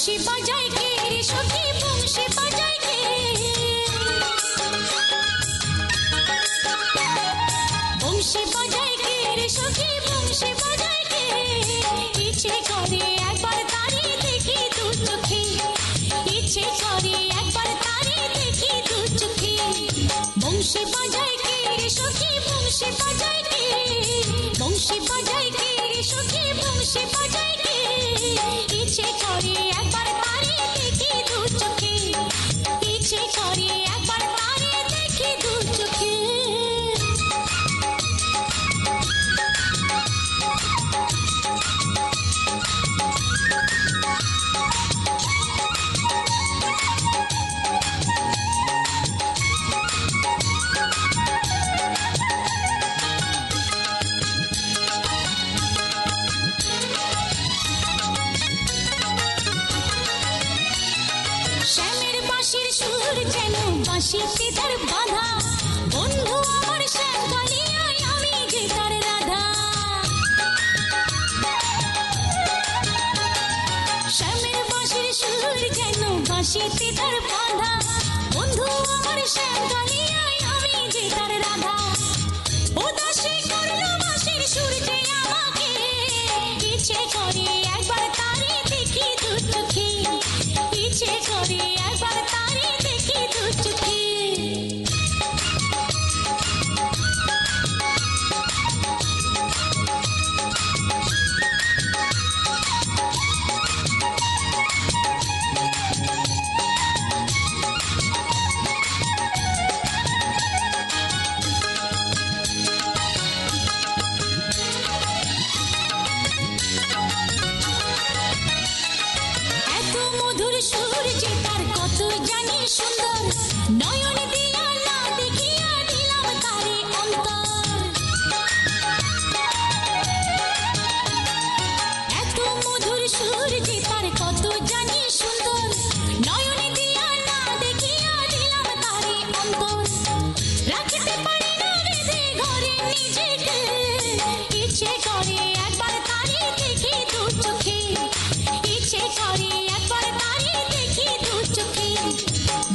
বংশী বাজায় কে রে সখী বংশী বাজায় কে বংশী বাজায় কে রে সখী বংশী বাজায় কে ইচ্ছে করে একবার তারে দেখি দু চোখে। ইচ্ছে করে একবার তারে দেখি দু চোখে। বংশী বাজায় কে কে ইচ্ছে করে সুর যেন বাঁশিতে তার বাধা। বন্ধু, আমার শ্যাম আমি যে তার রাধা। শ্যামের বাঁশির সুর যেন বাঁশিতে তার বাধা। বন্ধু, আমার শ্যাম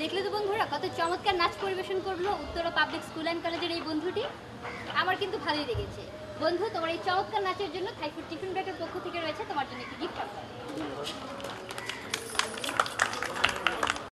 দেখলে তো বন্ধুরা কত চমৎকার নাচ পরিবেশন করল উত্তরা পাবলিক স্কুল অ্যান্ড কলেজের এই বন্ধুটি। আমার কিন্তু ভালোই লেগেছে। বন্ধু, তোমার এই চমৎকার নাচের জন্য থাইফুড টিফিন ব্যাগের পক্ষ থেকে রয়েছে তোমার জন্য একটি গিফট